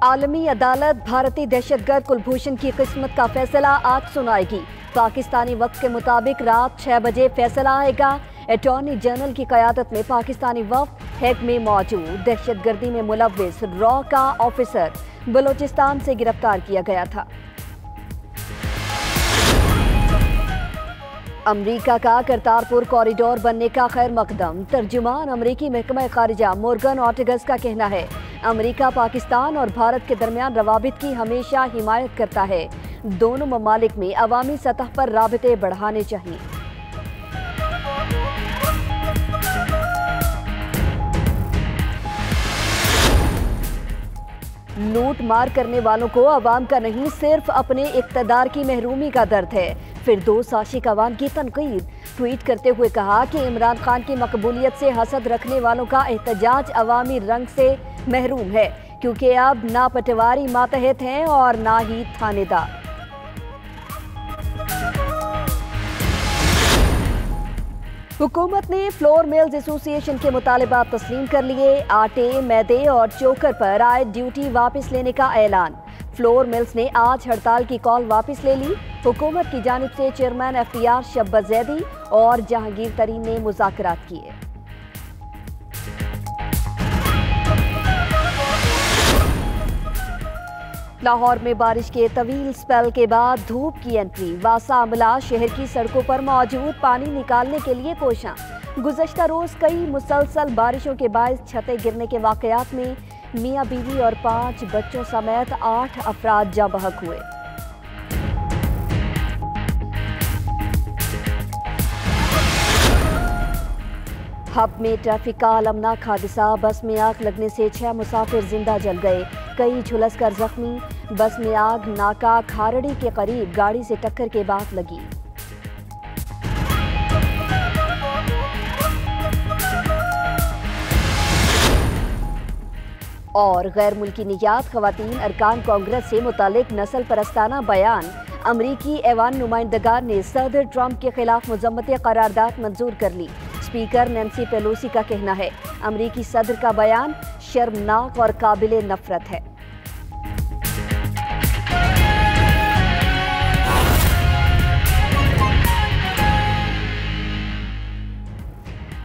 عالمی عدالت بھارتی دہشت گرد کلبھوشن کی قسمت کا فیصلہ آج سنائے گی۔ پاکستانی وقت کے مطابق رات چھ بجے فیصلہ آئے گا۔ اٹارنی جنرل کی قیادت میں پاکستانی وفد ہیگ میں موجود۔ دہشت گردی میں ملوث را کا آفیسر۔ بلوچستان سے گرفتار کیا گیا تھا۔ امریکہ کا کرتارپور کوریڈور بننے کا خیر مقدم۔ ترجمان امریکی محکمہ خارجہ مورگن آرٹیگس کا کہنا ہے۔ امریکہ، پاکستان اور بھارت کے درمیان روابط کی ہمیشہ حمایت کرتا ہے۔ دونوں ممالک میں عوامی سطح پر رابطے بڑھانے چاہیے۔ لوٹ مار کرنے والوں کو عوام کا نہیں، صرف اپنے اقتدار کی محرومی کا درد ہے۔ پھر دو ساشی عوام کی تنقید۔ ٹویٹ کرتے ہوئے کہا کہ عمران خان کی مقبولیت سے حسد رکھنے والوں کا احتجاج عوامی رنگ سے محروم ہے کیونکہ اب نہ پٹواری ماتحت ہیں اور نہ ہی تھانے دار حکومت نے فلور میلز ایسوسی ایشن کے مطالبات تسلیم کر لیے، آٹے، میدے اور چوکر پر آئے ڈیوٹی واپس لینے کا اعلان۔ فلور ملز نے آج ہڑتال کی کال واپس لے لی۔ حکومت کی جانب سے chairman F P R Shabbar Zaidi اور جہانگیر ترین نے مذاکرات کیے۔ لاہور میں بارش کے طویل سپیل کے بعد دھوپ کی انٹری واسا عملہ شہر کی سڑکوں پر موجود پانی نکالنے کے لیے کوشاں۔ گزشتہ روز کئی مسلسل بارشوں کے باعث چھتیں گرنے کے واقعات میں میاں بیوی اور پانچ بچوں سمیت آٹھ افراد جاں بحق ہوئے۔ ہب میں ٹریفک کا المناک حادثہ بس میں آگ لگنے سے چھ مسافر زندہ جل گئے۔ کئی جھلس کر زخمی، بس میں آگ، ناکا، کھارڑی کے قریب گاڑی سے ٹکر کے بعد لگی۔ اور غیر ملکی نجات، خواتین، ارکان کانگریس سے متعلق نسل پرستانہ بیان۔ امریکی ایوان نمائندگار نے صدر ٹرمپ کے خلاف مذمت قرارداد منظور کر لی۔ سپیکر نینسی پیلوسی کا کہنا ہے۔ امریکی صدر کا بیان شرمناک اور قابل نفرت ہے۔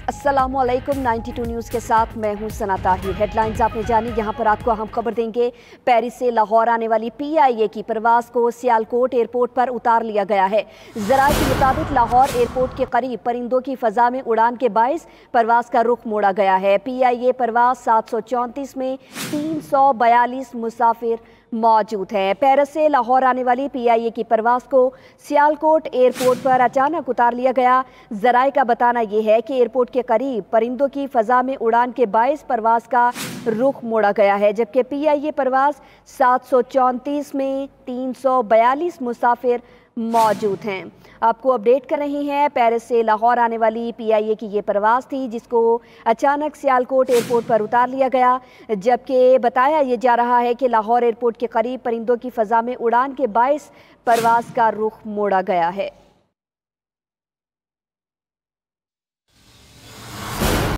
السلام علیکم، نائنٹی ٹو نیوز کے ساتھ میں ہوں سنا طاہر ہیڈ لائنز آپ نے جانی، یہاں پر آپ کو ہم خبر دیں گے۔ پیرس سے لاہور آنے والی پی آئی اے کی پرواز کو سیالکوٹ ایئرپورٹ پر اتار لیا گیا ہے۔ ذرائع کے مطابق لاہور ایئرپورٹ کے قریب پرندوں کی فضا میں اڑان کے باعث پرواز کا رخ موڑا گیا ہے۔ پی آئی اے پرواز سات سو چونتیس میں تین سو بیالیس مسافر موجود ہیں۔ پیرس سے لاہور آنے والی پی آئی اے کی پرواز کو سیالکوٹ ایئرپورٹ پر اچانک اتار لیا گیا۔ ذرائع کا بتانا یہ ہے کہ ایئرپورٹ کے قریب پرندوں کی فضا میں اڑان کے باعث پرواز کا رخ موڑا گیا ہے، جبکہ پی آئی اے پرواز سات سو چونتیس میں تین سو بیالیس مسافر موجود ہیں۔ آپ کو اپڈیٹ کر رہی ہیں، پیرس سے لاہور آنے والی پی آئی اے کی یہ پرواز تھی، جس کو اچانک سیالکوٹ ایئرپورٹ پر اتار لیا گیا۔ جبکہ بتایا یہ جا رہا ہے کہ لاہور ایئرپورٹ کے قریب پرندوں کی فضا میں اڑان کے باعث پرواز کا رخ موڑا گیا ہے۔